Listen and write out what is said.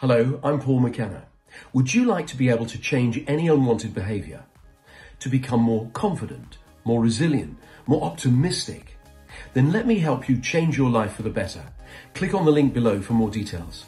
Hello, I'm Paul McKenna. Would you like to be able to change any unwanted behaviour? To become more confident, more resilient, more optimistic? Then let me help you change your life for the better. Click on the link below for more details.